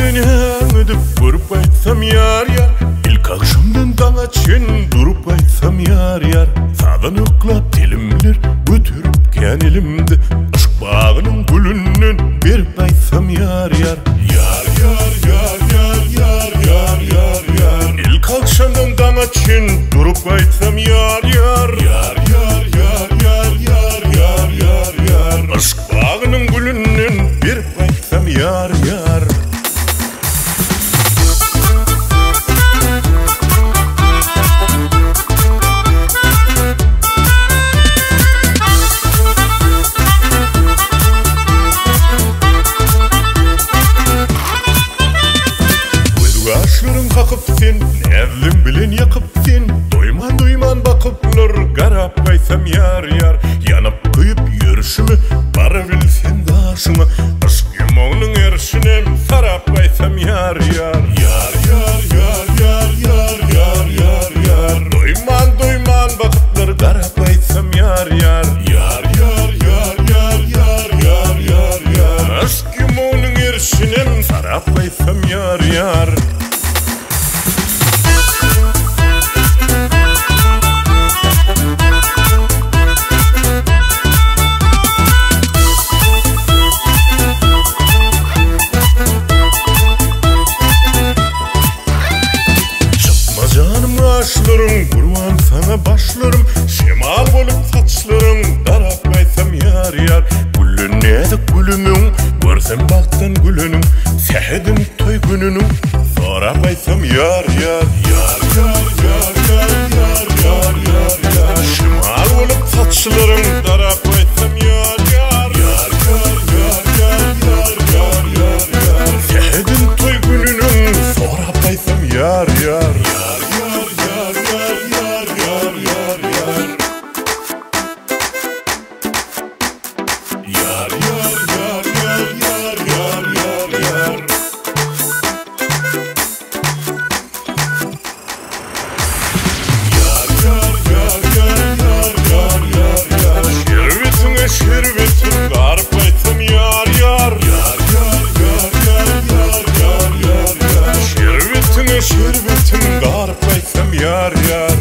edip Vurup aytsam yar yar. İlk akşamdan dana çin. Durup aytsam yar yar. Sağdan öklap dilimler Götürüp gen elimde. Aşk bağının gülünden Berip aytsam yar yar. Yar yar yar yar yar yar yar yar. İlk akşamdan dana çin. Durup aytsam yar yar. Yar yar yar yar yar yar yar yar. Aşk bağının gülünden Berip aytsam yar yar Bağrın kakıp sen, nevlim bilen yakıp sen duyman doyman bakıplar, garap kaysam yar yar Yanıp kıyıp yürüşümü, bara bilsen daşımı Aşk yemoğunun erşinem, sarap kaysam yar yar Yar yar yar yar yar yar yar yar Duyman duyman bakıplar, garap kaysam yar yar Yar yar yar yar yar yar yar yar Aşk yemoğunun erişinem, sarap gaysam yar Gurwan sana başlarım Şemal bolup saçlarım. Daraklaysam yar yar Gülün edip gülümün Görsem baktan gülünün Sehedim toy gününün. Soraklaysam yar yar Yar yar yar yar yar yar yar yar. Şemal bolup saçlarım Daraklaysam şerbetim garip aytım yar yar